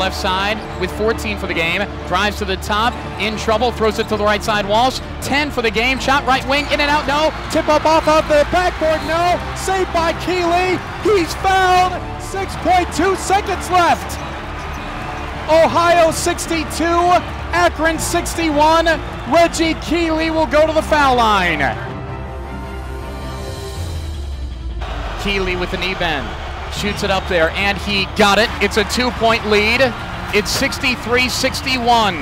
left side with 14 for the game. Drives to the top, in trouble, throws it to the right side. Walsh, 10 for the game. Shot right wing, in and out, no. Tip up off of the backboard, no. Saved by Keely. He's fouled. 6.2 seconds left. Ohio 62, Akron 61. Reggie Keely will go to the foul line. Keely with the knee bend. Shoots it up there, and he got it. It's a two point lead. It's 63 61.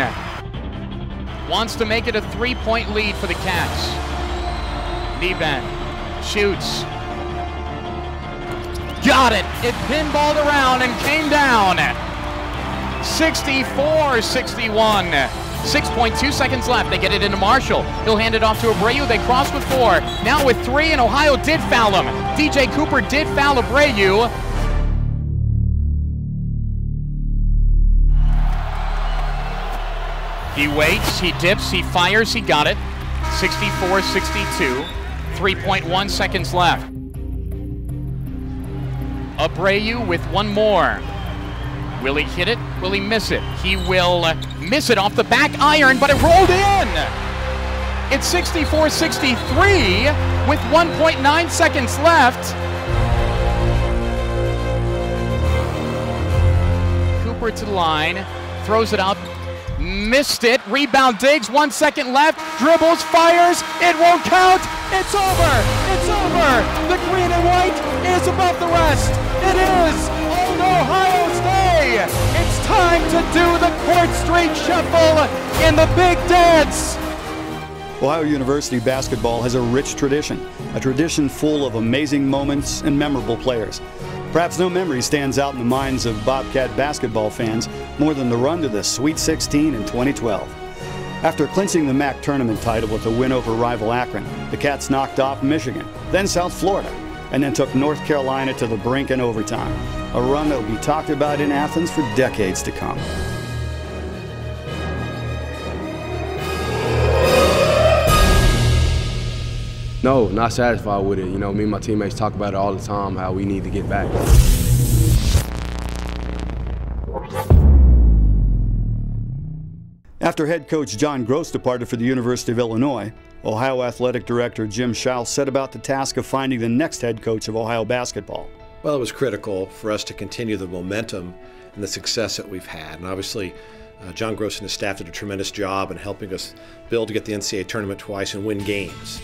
Wants to make it a three point lead for the Cats. Knee bend. Shoots. Got it. It pinballed around and came down. 64 61. 6.2 seconds left. They get it into Marshall. He'll hand it off to Abreu. They cross with four. Now with three, and Ohio did foul him. DJ Cooper did foul Abreu. He waits, he dips, he fires, he got it. 64 62. 3.1 seconds left. Abreu with one more. Will he hit it? Will he miss it? He will uh, miss it off the back iron, but it rolled in. It's 64 63 with 1.9 seconds left. Cooper to the line, throws it up, missed it. Rebound Diggs, one second left, dribbles, fires, it won't count. It's over. It's over. The green and white is above the rest. It is on Ohio's day. It's time to do the Court Street Shuffle in the big dance. Ohio University basketball has a rich tradition, a tradition full of amazing moments and memorable players. Perhaps no memory stands out in the minds of Bobcat basketball fans more than the run to the Sweet 16 in 2012. After clinching the MAC tournament title with a win over rival Akron, the Cats knocked off Michigan, then South Florida, and then took North Carolina to the brink in overtime. A run that will be talked about in Athens for decades to come. No, not satisfied with it. You know, me and my teammates talk about it all the time, how we need to get back. After head coach John Groce departed for the University of Illinois, Ohio Athletic Director Jim Schaus set about the task of finding the next head coach of Ohio basketball. Well, it was critical for us to continue the momentum and the success that we've had. And obviously, uh, John Groce and his staff did a tremendous job in helping us build to get the NCAA tournament twice and win games.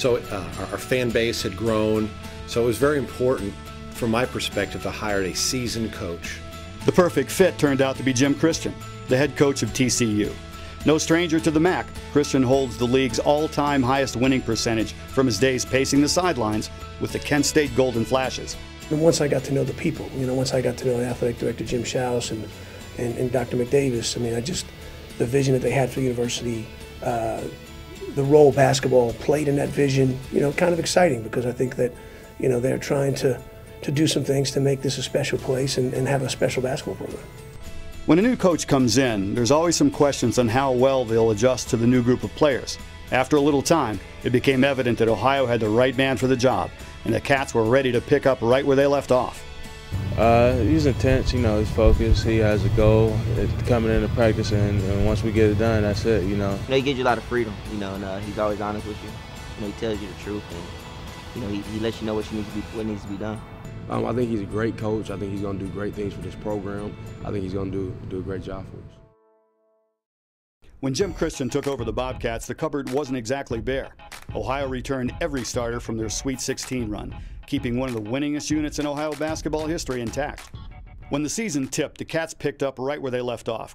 So uh, our, our fan base had grown. So it was very important, from my perspective, to hire a seasoned coach. The perfect fit turned out to be Jim Christian, the head coach of TCU. No stranger to the MAC, Christian holds the league's all time highest winning percentage from his days pacing the sidelines with the Kent State Golden Flashes. And once I got to know the people, you know, once I got to know athletic director Jim Schaus and, and, and Dr. McDavis, I mean, I just, the vision that they had for the university, uh, the role basketball played in that vision, you know, kind of exciting because I think that, you know, they're trying to, to do some things to make this a special place and, and have a special basketball program. When a new coach comes in, there's always some questions on how well they'll adjust to the new group of players. After a little time, it became evident that Ohio had the right man for the job, and the Cats were ready to pick up right where they left off. Uh, he's intense, you know, he's focused, he has a goal, it's coming into practice, and, and, once we get it done, that's it, you know. You know, he gives you a lot of freedom, you know, and uh, he's always honest with you. You know, he tells you the truth, and, you know, he, he lets you know what, you need to be, what needs to be done. Um, I think he's a great coach. I think he's going to do great things for this program. I think he's going to do, do a great job for us. When Jim Christian took over the Bobcats, the cupboard wasn't exactly bare. Ohio returned every starter from their Sweet 16 run, keeping one of the winningest units in Ohio basketball history intact. When the season tipped, the Cats picked up right where they left off.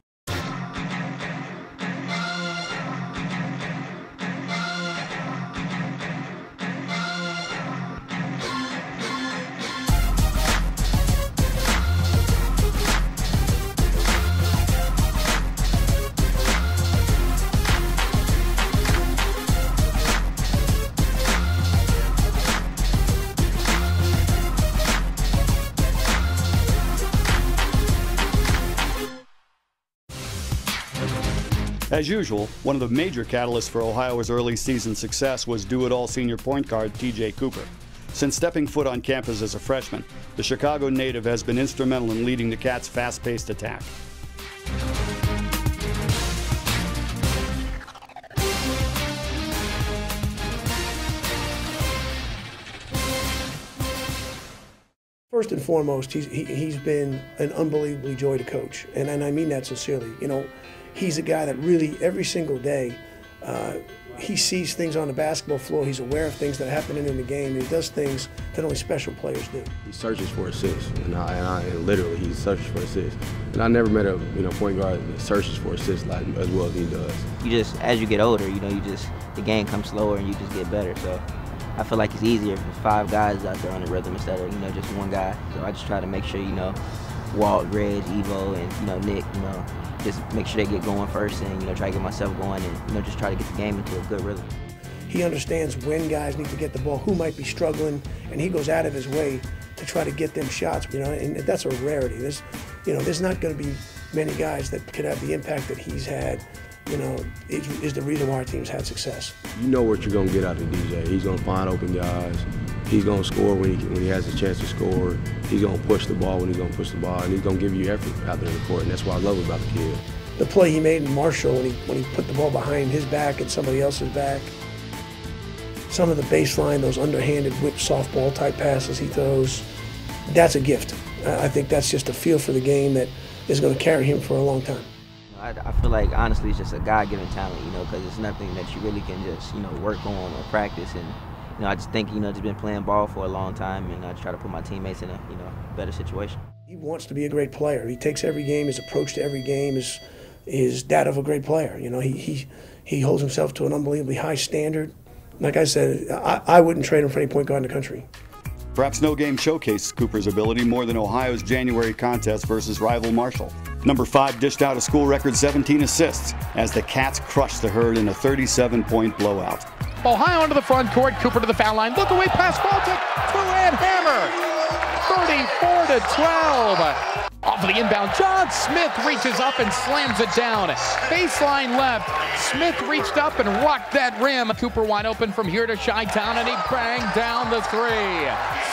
As usual, one of the major catalysts for Ohio's early season success was do-it-all senior point guard DJ Cooper. Since stepping foot on campus as a freshman, the Chicago native has been instrumental in leading the Cats' fast-paced attack. First and foremost, he's, he, has been an unbelievably joy to coach, and, and I mean that sincerely. You know, he's a guy that really every single day uh, he sees things on the basketball floor. He's aware of things that are happening in the game. He does things that only special players do. He searches for assists, and, I, and, I, and literally he searches for assists. And I never met a you know point guard that searches for assists like, as well as he does. You just as you get older, you know, you just the game comes slower and you just get better. So I feel like it's easier if there's five guys out there on the rhythm instead of you know just one guy. So I just try to make sure you know Walt, Reg, Ivo, and you know Nick, you know just make sure they get going first and, you know, try to get myself going and, you know, just try to get the game into a good rhythm. He understands when guys need to get the ball, who might be struggling, and he goes out of his way to try to get them shots, you know, and that's a rarity. There's, you know, there's not going to be many guys that could have the impact that he's had, you know, is, is the reason why our team's had success. You know what you're going to get out of DJ. He's going to find open guys. He's going to score when he, when he has a chance to score. He's going to push the ball when he's going to push the ball, and he's going to give you effort out there in the court, and that's what I love about the kid. The play he made in Marshall when he, when he put the ball behind his back and somebody else's back. Some of the baseline, those underhanded whip softball type passes he throws, that's a gift. I think that's just a feel for the game that is going to carry him for a long time. I, I feel like honestly it's just a God-given talent, you know, because it's nothing that you really can just you know work on or practice and you know, I just think, you know, just been playing ball for a long time and I try to put my teammates in a, you know, better situation. He wants to be a great player. He takes every game, his approach to every game is is that of a great player. You know, he he, he holds himself to an unbelievably high standard. Like I said, I, I wouldn't trade him for any point guard in the country. Perhaps no game showcased Cooper's ability more than Ohio's January contest versus rival Marshall. Number five dished out a school record 17 assists as the Cats crushed the herd in a 37 point blowout. Ohio into the front court. Cooper to the foul line. Look away pass. Baltic. Two-hand hammer. 34 to 12. Off of the inbound. John Smith reaches up and slams it down. Baseline left. Smith reached up and rocked that rim. Cooper wide open from here to Chi-Town, and he banged down the three.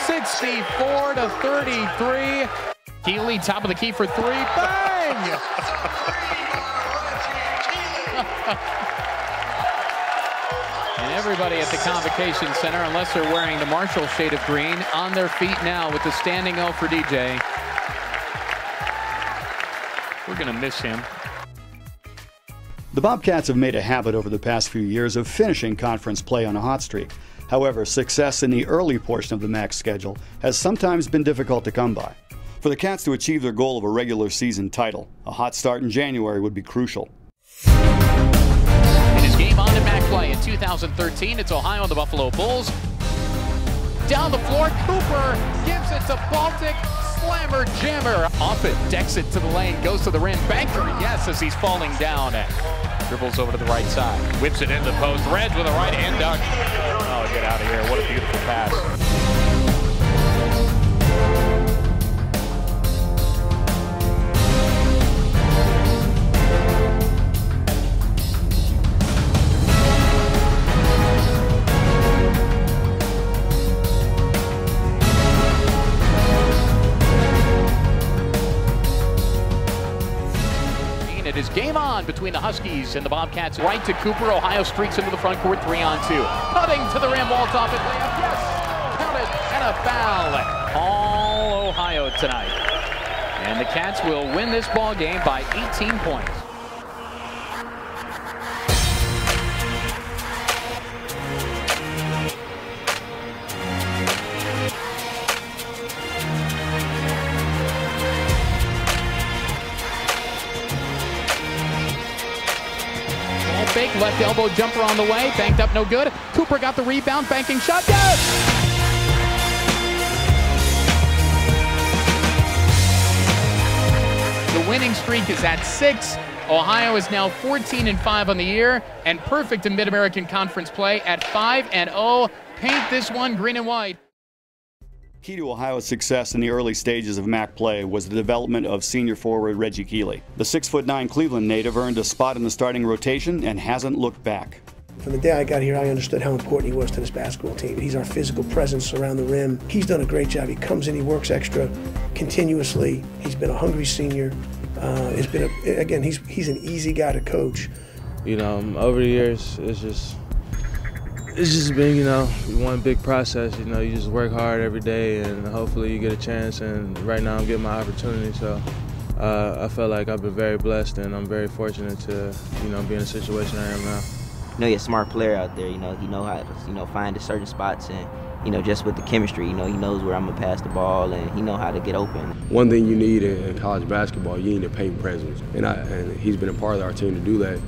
64 to 33. Keely, top of the key for three. Bang! And everybody at the Convocation Center, unless they're wearing the Marshall shade of green, on their feet now with the standing O for DJ. We're going to miss him. The Bobcats have made a habit over the past few years of finishing conference play on a hot streak. However, success in the early portion of the MAC schedule has sometimes been difficult to come by. For the Cats to achieve their goal of a regular season title, a hot start in January would be crucial. It is game on to MAC play in 2013. It's Ohio and the Buffalo Bulls. Down the floor, Cooper gives it to Baltic. Slammer jammer. Offutt, decks it to the lane, goes to the rim. Banker, yes, as he's falling down. Dribbles over to the right side. Whips it into the post. Reg with a right hand dunk. Oh, get out of here. What a beautiful pass. It is game on between the Huskies and the Bobcats. Right to Cooper. Ohio streaks into the front court, three on two. Cutting to the rim, Walt Offutt, layup. Yes! Count it, and a foul. All Ohio tonight. And the Cats will win this ball game by 18 points. Left elbow jumper on the way, banked up, no good. Cooper got the rebound, banking shot, yes! The winning streak is at six. Ohio is now 14 and 5 on the year and perfect in Mid American Conference play at 5 and 0. Paint this one green and white. Key to Ohio's success in the early stages of MAC play was the development of senior forward Reggie Keely. The 6'9 Cleveland native earned a spot in the starting rotation and hasn't looked back. From the day I got here, I understood how important he was to this basketball team. He's our physical presence around the rim. He's done a great job. He comes in, he works extra continuously. He's been a hungry senior. Uh, it's been a, again, he's he's an easy guy to coach. You know, over the years, it's just It's just been, you know, one big process. You know, you just work hard every day, and hopefully you get a chance. And right now, I'm getting my opportunity. So uh, I feel like I've been very blessed, and I'm very fortunate to, you know, be in the situation I am now. You know, he's a smart player out there. You know, he know how to, you know, find the certain spots and you know, just with the chemistry, you know, he knows where I'm gonna pass the ball and he know how to get open. One thing you need in, college basketball, you need a paint presence, and I, and he's been a part of our team to do that.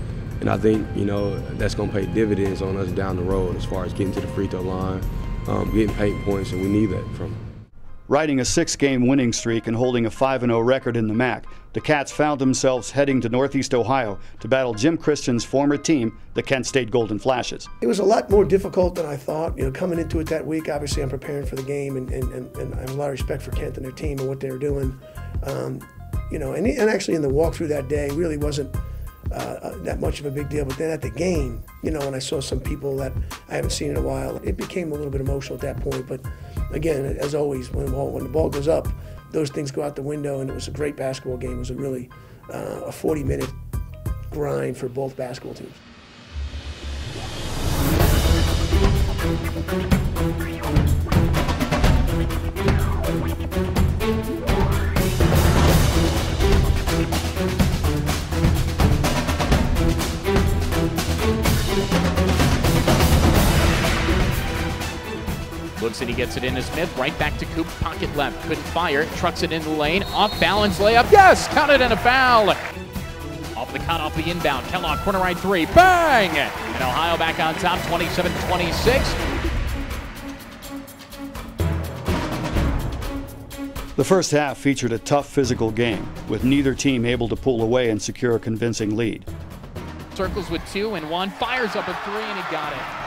And I think you know that's gonna pay dividends on us down the road as far as getting to the free throw line, um, getting paint points, and we need that from him. Riding a six-game winning streak and holding a 5-0 record in the MAC, the Cats found themselves heading to Northeast Ohio to battle Jim Christian's former team, the Kent State Golden Flashes. It was a lot more difficult than I thought. You know, coming into it that week, obviously I'm preparing for the game, and, and, and, and I have a lot of respect for Kent and their team and what they were doing. Um, you know, and, and actually in the walkthrough that day really wasn't uh, uh, that much of a big deal. But then at the game, you know, when I saw some people that I haven't seen in a while, it became a little bit emotional at that point. But again, as always, when, when the ball goes up, those things go out the window, and it was a great basketball game. It was a really uh, a 40-minute grind for both basketball teams. Looks and he gets it into Smith. Right back to Coop. Pocket left. Couldn't fire. Trucks it in the lane. Off balance layup. Yes! Counted and a foul. Off the cut, off the inbound. Kellogg, corner right three. Bang! And Ohio back on top, 27 26. The first half featured a tough physical game, with neither team able to pull away and secure a convincing lead. Circles with two and one. Fires up a three, and he got it.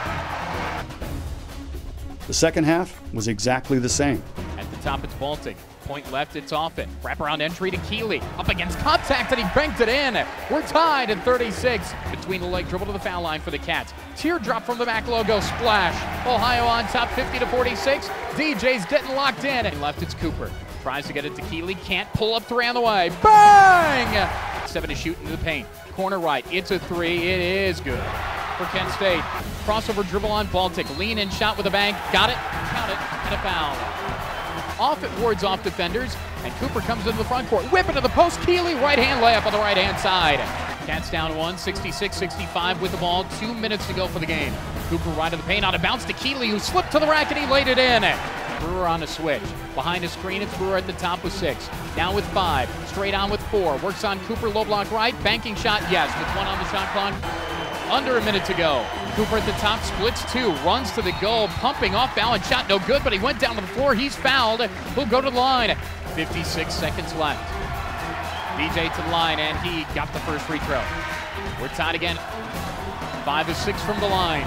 The second half was exactly the same. At the top, it's Baltic. Point left, it's Offutt. Wraparound entry to Keely. Up against contact, and he banked it in. We're tied at 36. Between the leg dribble to the foul line for the Cats. Teardrop from the MAC logo, splash. Ohio on top, 50 to 46. DJ's getting locked in. And left, it's Cooper. Tries to get it to Keely. Can't pull up three on the way. Bang! Seven to shoot into the paint. Corner right. It's a three. It is good for Kent State. Crossover dribble on Baltic. Lean in shot with a bank. Got it. Count it. And a foul. Offutt wards off defenders. And Cooper comes into the front court. Whip into the post. Keely right hand layup on the right hand side. Cats down one, 66-65 with the ball. Two minutes to go for the game. Cooper right of the paint. On a bounce to Keely, who slipped to the rack and he laid it in. Brewer on a switch. Behind a screen, it's Brewer at the top with six. Now with five. Straight on with four. Works on Cooper, low block right. Banking shot, yes, with one on the shot clock. Under a minute to go. Cooper at the top, splits two, runs to the goal, pumping off balance shot, no good, but he went down to the floor. He's fouled. He'll go to the line. 56 seconds left. DJ to the line, and he got the first free throw. We're tied again. Five is six from the line.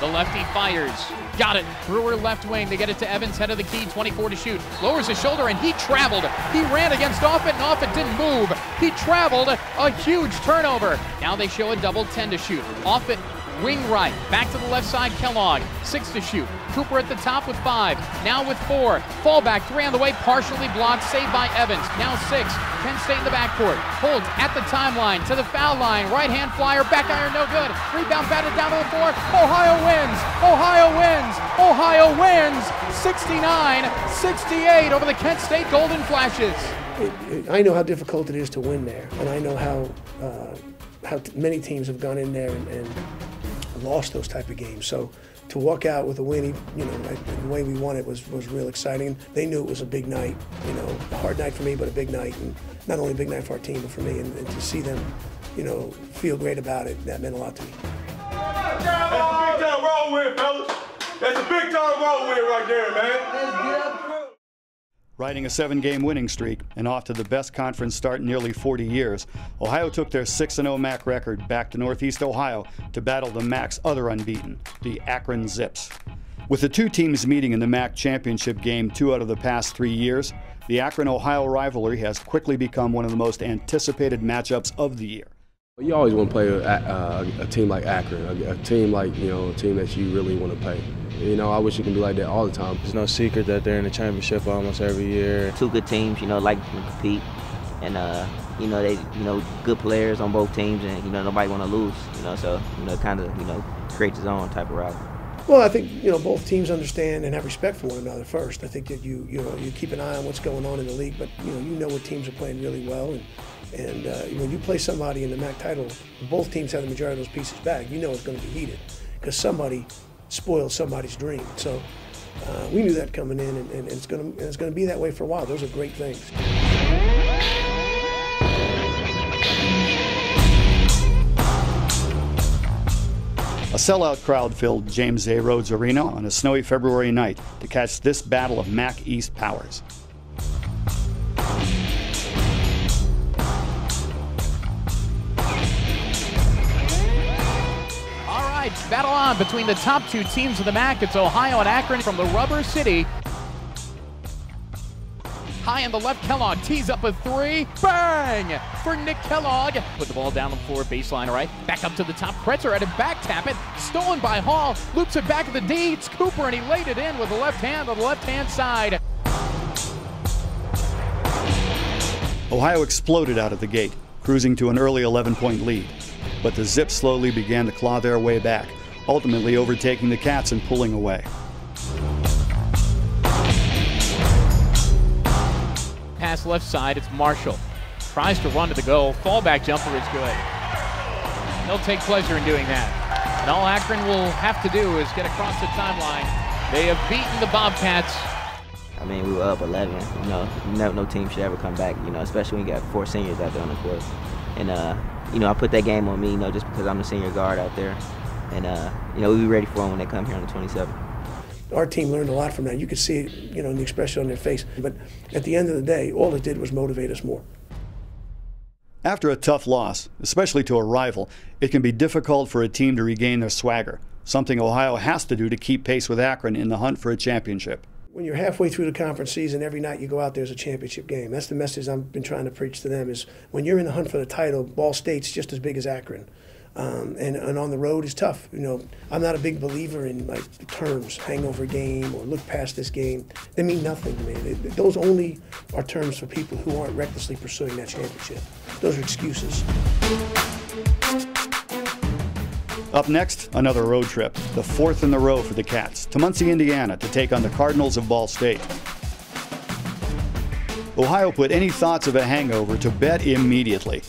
The lefty fires. Got it. Brewer left wing. They get it to Evans, head of the key, 24 to shoot. Lowers his shoulder, and he traveled. He ran against Offutt, and Offutt didn't move. He traveled. A huge turnover. Now they show a double 10 to shoot. Offutt Wing right. Back to the left side, Kellogg. Six to shoot. Cooper at the top with five. Now with four. Fallback, three on the way. Partially blocked. Saved by Evans. Now six. Kent State in the backcourt. Holds at the timeline to the foul line. Right hand flyer. Back iron, no good. Rebound batted down to the floor. Ohio wins. Ohio wins. Ohio wins. 69 68 over the Kent State Golden Flashes. I know how difficult it is to win there, and I know how. Uh, how many teams have gone in there and, and lost those type of games. So to walk out with a win, you know, the way we won it was was real exciting. They knew it was a big night, you know, a hard night for me, but a big night, and not only a big night for our team, but for me, and, and to see them, you know, feel great about it, that meant a lot to me. That's a big time roll win, fellas. That's a big time roll win right there, man. Riding a seven game winning streak and off to the best conference start in nearly 40 years, Ohio took their 6 0 MAC record back to Northeast Ohio to battle the MAC's other unbeaten, the Akron Zips. With the two teams meeting in the MAC championship game two out of the past three years, the Akron Ohio rivalry has quickly become one of the most anticipated matchups of the year. You always want to play a, a, a team like Akron, a, a, team like, you know, a team that you really want to play. You know, I wish it could be like that all the time. It's no secret that they're in the championship almost every year. Two good teams, you know, like to compete, and uh, you know they, you know, good players on both teams, and you know nobody want to lose. You know, so you know, kind of, you know, creates its own type of rivalry. Well, I think you know both teams understand and have respect for one another first. I think that you you know you keep an eye on what's going on in the league, but you know you know what teams are playing really well, and and uh, when you play somebody in the MAC title, both teams have the majority of those pieces back. You know it's going to be heated because somebody spoiled somebody's dream. So uh, we knew that coming in, and, and it's going to it's going to be that way for a while. Those are great things. A sellout crowd filled James A. Rhodes Arena on a snowy February night to catch this battle of MAC East powers. All right, battle on between the top two teams of the MAC. It's Ohio and Akron from the Rubber City. High on the left, Kellogg tees up a three. Bang! For Nick Kellogg. Put the ball down the floor, baseline right. Back up to the top. Kretzer at a back tap it. Stolen by Hall. Loops it back to the D. It's Cooper, and he laid it in with the left hand on the left hand side. Ohio exploded out of the gate, cruising to an early 11 point lead. But the Zips slowly began to claw their way back, ultimately overtaking the Cats and pulling away. Left side, it's Marshall. Tries to run to the goal. Fallback jumper is good. They'll take pleasure in doing that. And all Akron will have to do is get across the timeline. They have beaten the Bobcats. I mean, we were up 11. You know, no, no team should ever come back. You know, especially when you got four seniors out there on the court. And uh, you know, I put that game on me. You know, just because I'm the senior guard out there. And uh, you know, we'll be ready for them when they come here on the 27th. Our team learned a lot from that. You could see it, you know, in the expression on their face. But at the end of the day, all it did was motivate us more. After a tough loss, especially to a rival, it can be difficult for a team to regain their swagger, something Ohio has to do to keep pace with Akron in the hunt for a championship. When you're halfway through the conference season, every night you go out there's a championship game. That's the message I've been trying to preach to them is when you're in the hunt for the title, Ball State's just as big as Akron. Um, and, and on the road is tough. You know, I'm not a big believer in like terms, hangover game or look past this game. They mean nothing me. They, those only are terms for people who aren't recklessly pursuing that championship. Those are excuses. Up next, another road trip, the fourth in the row for the Cats, to Muncie, Indiana, to take on the Cardinals of Ball State. Ohio put any thoughts of a hangover to bed immediately.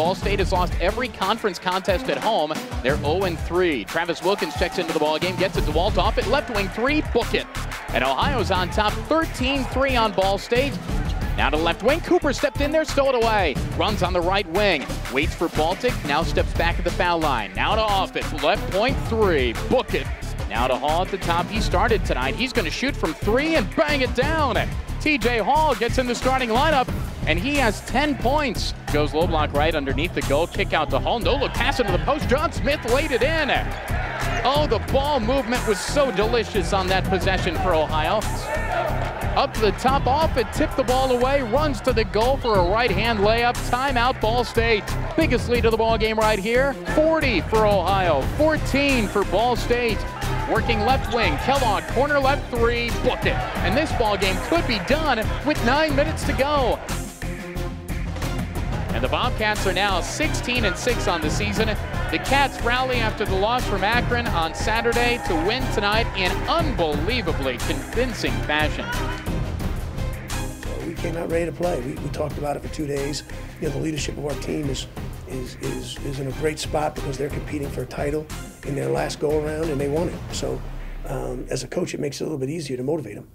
Ball State has lost every conference contest at home. They're 0-3. Travis Wilkins checks into the ball game, gets it to Walt Offutt, left wing three, book it. And Ohio's on top 13-3 on Ball State. Now to left wing, Cooper stepped in there, stole it away. Runs on the right wing, waits for Baltic, now steps back at the foul line. Now to Offutt, left point three, book it. Now to Hall at the top, he started tonight. He's gonna shoot from three and bang it down. TJ Hall gets in the starting lineup and he has 10 points. Goes low block right underneath the goal, kick out to Hall. No look, pass into the post. John Smith laid it in. Oh, the ball movement was so delicious on that possession for Ohio. Up to the top, Offutt, tipped the ball away, runs to the goal for a right-hand layup. Timeout, Ball State. Biggest lead of the ball game right here. 40 for Ohio, 14 for Ball State. Working left wing, Kellogg, corner left three, book it. And this ball game could be done with nine minutes to go. And the Bobcats are now 16 and 6 on the season. The Cats rally after the loss from Akron on Saturday to win tonight in unbelievably convincing fashion. We came out ready to play. We, we talked about it for two days. You know, the leadership of our team is, is, is, is in a great spot because they're competing for a title in their last go around and they won it. So, um, as a coach, it makes it a little bit easier to motivate them.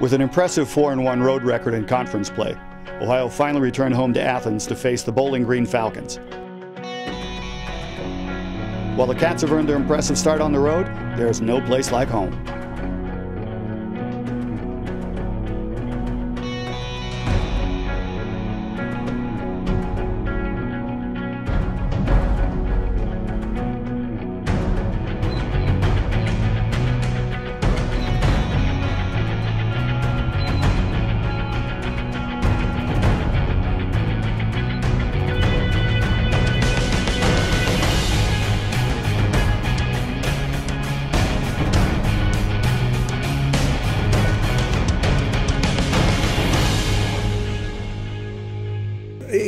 With an impressive 4 1 road record in conference play, Ohio finally returned home to Athens to face the Bowling Green Falcons. While the Cats have earned their impressive start on the road, there's no place like home.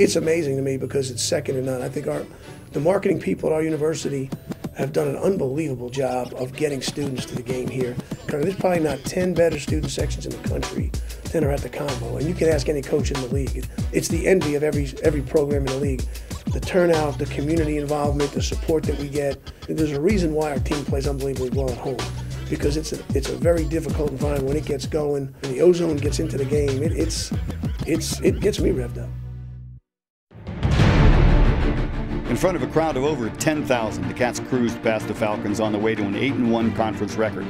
It's amazing to me because it's second to none. I think our the marketing people at our university have done an unbelievable job of getting students to the game here. There's probably not 10 better student sections in the country than are at the Convo, And you can ask any coach in the league. It's the envy of every every program in the league. The turnout, the community involvement, the support that we get. There's a reason why our team plays unbelievably well at home because it's a, it's a very difficult environment when it gets going. When the O-Zone gets into the game, it, it's, it's, it gets me revved up. In front of a crowd of over 10,000, the Cats cruised past the Falcons on the way to an 8-1 conference record,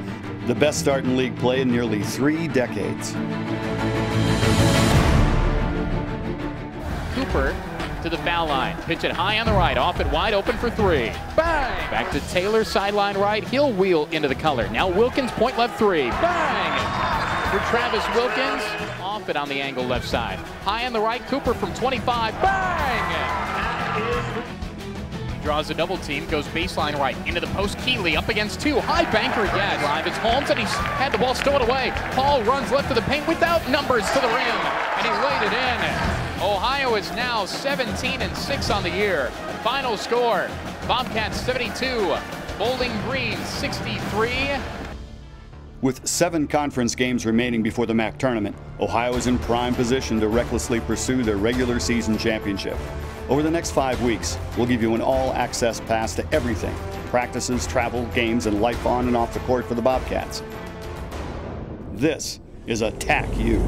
the best start in league play in nearly three decades. Cooper to the foul line. Pitch it high on the right, Offutt wide open for three. Bang! Back to Taylor, sideline right. He'll wheel into the color. Now Wilkins, point left three. Bang! For Travis Wilkins, Offutt on the angle left side. High on the right, Cooper from 25. Bang! Draws a double team, goes baseline right into the post. Keely up against two. High banker, yeah. Drive. It's Holmes, and he's had the ball stolen away. Paul runs left of the paint without numbers to the rim, and he laid it in. Ohio is now 17 and 6 on the year. Final score: Bobcats 72, Bowling Green 63. With seven conference games remaining before the MAC tournament, Ohio is in prime position to recklessly pursue their regular season championship. Over the next five weeks, we'll give you an all access pass to everything practices, travel, games, and life on and off the court for the Bobcats. This is Attack U.